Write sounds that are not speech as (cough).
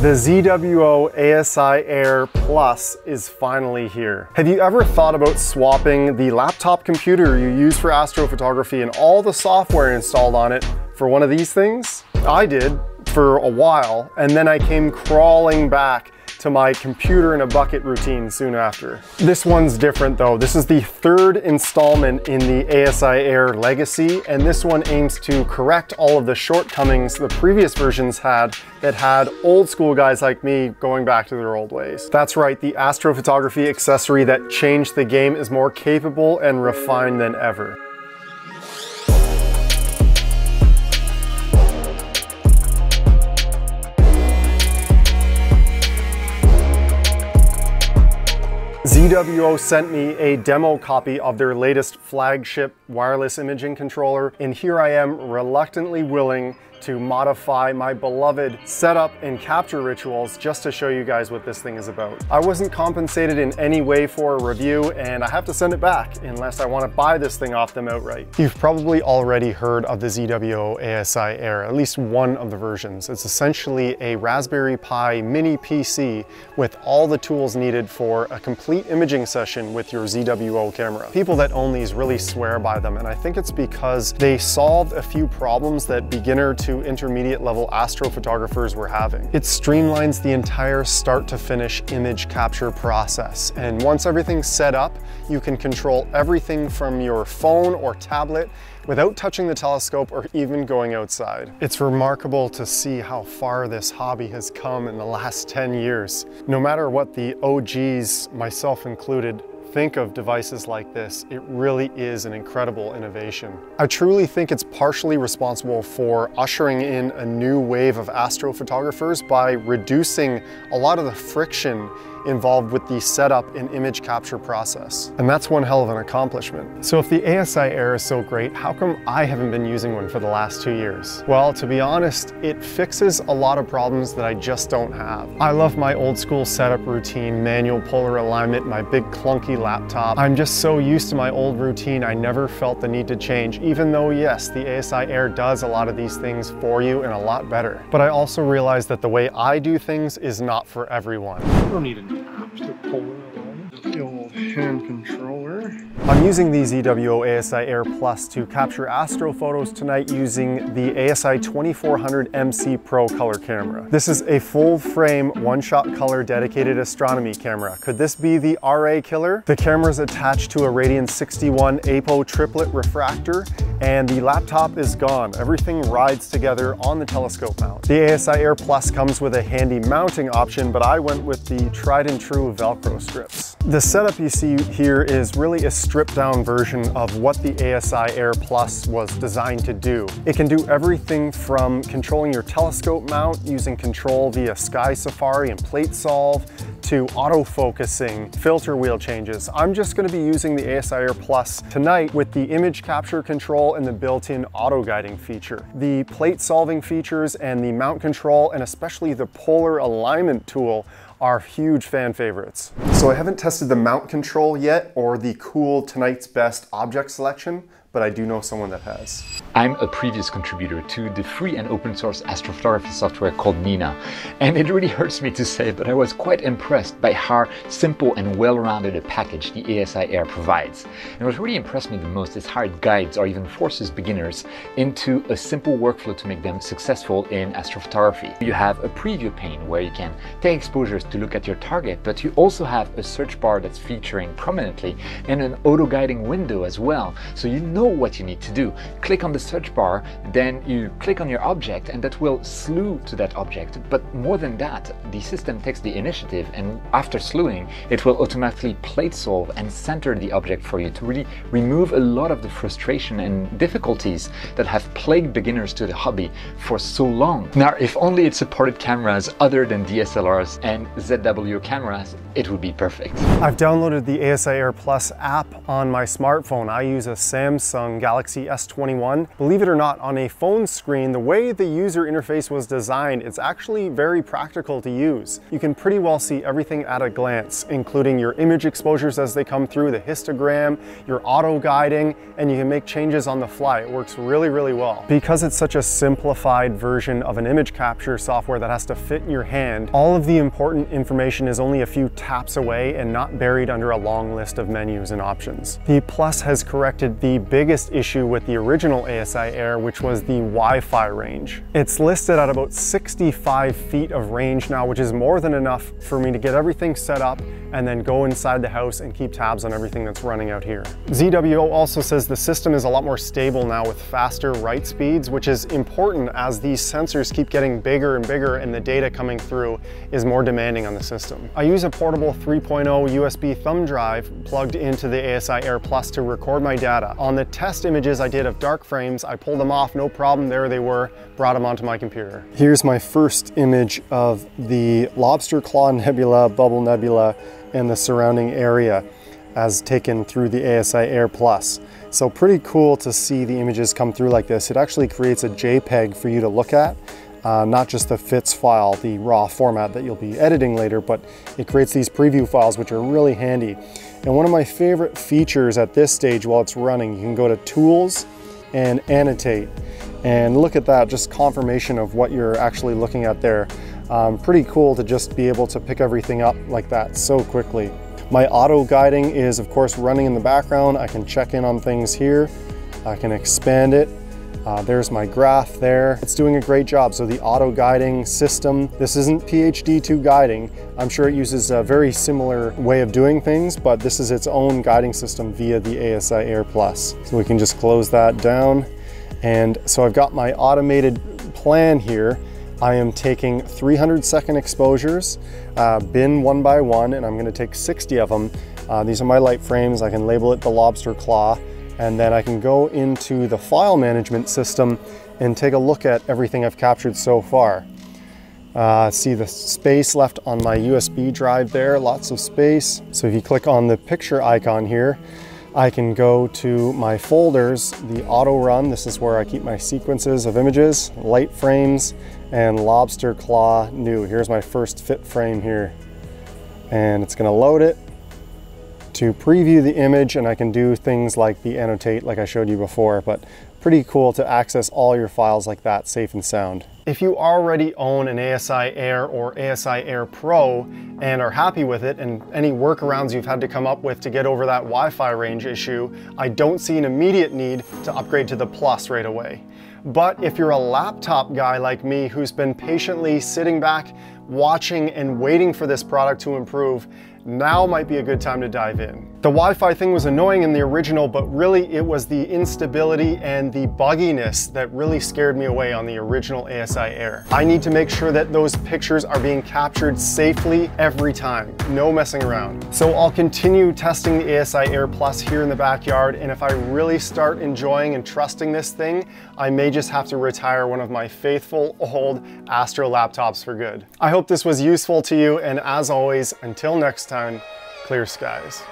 The ZWO ASI Air Plus is finally here. Have you ever thought about swapping the laptop computer you use for astrophotography and all the software installed on it for one of these things? I did for a while, and then I came crawling back to my computer in a bucket routine soon after. This one's different though. This is the third installment in the ASI Air legacy, and this one aims to correct all of the shortcomings the previous versions had that had old school guys like me going back to their old ways. That's right, the astrophotography accessory that changed the game is more capable and refined than ever. ZWO sent me a demo copy of their latest flagship wireless imaging controller, and here I am reluctantly willing to modify my beloved setup and capture rituals just to show you guys what this thing is about. I wasn't compensated in any way for a review and I have to send it back unless I want to buy this thing off them outright. You've probably already heard of the ZWO ASI Air, at least one of the versions. It's essentially a Raspberry Pi mini PC with all the tools needed for a complete imaging session with your ZWO camera. People that own these really swear by them and I think it's because they solved a few problems that beginner to to intermediate level astrophotographers were having. It streamlines the entire start to finish image capture process. And once everything's set up, you can control everything from your phone or tablet without touching the telescope or even going outside. It's remarkable to see how far this hobby has come in the last 10 years. No matter what the OGs, myself included, think of devices like this, it really is an incredible innovation. I truly think it's partially responsible for ushering in a new wave of astrophotographers by reducing a lot of the friction involved with the setup and image capture process. And that's one hell of an accomplishment. So if the ASI Air is so great, how come I haven't been using one for the last two years? Well, to be honest, it fixes a lot of problems that I just don't have. I love my old school setup routine, manual polar alignment, my big clunky laptop. I'm just so used to my old routine, I never felt the need to change, even though yes, the ASI Air does a lot of these things for you and a lot better. But I also realize that the way I do things is not for everyone. I don't need an I'm using the ZWO ASI Air Plus to capture astro photos tonight using the ASI 2400 MC Pro color camera. This is a full frame one-shot color dedicated astronomy camera. Could this be the RA killer? The camera is attached to a Radian 61 APO triplet refractor and the laptop is gone. Everything rides together on the telescope mount. The ASI Air Plus comes with a handy mounting option, but I went with the tried and true Velcro strips. The setup you see here is really a stripped down version of what the ASI Air Plus was designed to do. It can do everything from controlling your telescope mount using control via Sky Safari and Plate Solve to autofocusing, filter wheel changes. I'm just gonna be using the ASI Air Plus tonight with the image capture control and the built-in auto guiding feature. The plate solving features and the mount control and especially the polar alignment tool are huge fan favorites. So I haven't tested the mount control yet or the cool tonight's best object selection, but I do know someone that has. I'm a previous contributor to the free and open source astrophotography software called NINA. And it really hurts me to say, but I was quite impressed by how simple and well-rounded a package the ASI Air provides. And what really impressed me the most is how it guides or even forces beginners into a simple workflow to make them successful in astrophotography. You have a preview pane where you can take exposures to look at your target, but you also have a search bar that's featuring prominently and an auto-guiding window as well. So you know know what you need to do. Click on the search bar, then you click on your object and that will slew to that object. But more than that, the system takes the initiative and after slewing, it will automatically plate solve and center the object for you to really remove a lot of the frustration and difficulties that have plagued beginners to the hobby for so long. Now, if only it supported cameras other than DSLRs and ZWO cameras, it would be perfect. I've downloaded the ASI Air Plus app on my smartphone. I use a Samsung Samsung Galaxy S21. Believe it or not, on a phone screen, the way the user interface was designed, it's actually very practical to use. You can pretty well see everything at a glance, including your image exposures as they come through, the histogram, your auto guiding, and you can make changes on the fly. It works really, really well. Because it's such a simplified version of an image capture software that has to fit in your hand, all of the important information is only a few taps away and not buried under a long list of menus and options. The Plus has corrected the biggest issue with the original ASI Air, which was the Wi-Fi range. It's listed at about 65 feet of range now, which is more than enough for me to get everything set up and then go inside the house and keep tabs on everything that's running out here. ZWO also says the system is a lot more stable now with faster write speeds, which is important as these sensors keep getting bigger and bigger and the data coming through is more demanding on the system. I use a portable 3.0 USB thumb drive plugged into the ASI Air Plus to record my data. On the test images I did of dark frames, I pulled them off, no problem, there they were, brought them onto my computer. Here's my first image of the Lobster Claw (laughs) Nebula, Bubble Nebula, and the surrounding area as taken through the ASI Air Plus. So pretty cool to see the images come through like this. It actually creates a JPEG for you to look at, uh, not just the FITS file, the raw format that you'll be editing later, but it creates these preview files which are really handy. And one of my favorite features at this stage while it's running, you can go to Tools and Annotate. And look at that, just confirmation of what you're actually looking at there. Um, pretty cool to just be able to pick everything up like that so quickly. My auto guiding is of course running in the background. I can check in on things here. I can expand it. Uh, there's my graph there. It's doing a great job. So the auto guiding system, this isn't PHD2 guiding. I'm sure it uses a very similar way of doing things, but this is its own guiding system via the ASI Air Plus. So we can just close that down. And so I've got my automated plan here. I am taking 300 second exposures, uh, bin one by one, and I'm gonna take 60 of them. Uh, these are my light frames. I can label it the lobster claw, and then I can go into the file management system and take a look at everything I've captured so far. Uh, see the space left on my USB drive there, lots of space. So if you click on the picture icon here, I can go to my folders, the auto run. This is where I keep my sequences of images, light frames, and lobster claw new. Here's my first FITS frame here. And it's gonna load it to preview the image and I can do things like the annotate like I showed you before, but pretty cool to access all your files like that safe and sound. If you already own an ASI Air or ASI Air Pro and are happy with it and any workarounds you've had to come up with to get over that Wi-Fi range issue, I don't see an immediate need to upgrade to the Plus right away. But if you're a laptop guy like me who's been patiently sitting back, watching and waiting for this product to improve, now might be a good time to dive in. The Wi-Fi thing was annoying in the original, but really it was the instability and the bugginess that really scared me away on the original ASI Air. I need to make sure that those pictures are being captured safely every time, no messing around. So I'll continue testing the ASI Air Plus here in the backyard, and if I really start enjoying and trusting this thing, I may just have to retire one of my faithful old Astro laptops for good. I hope this was useful to you, and as always, until next time, clear skies.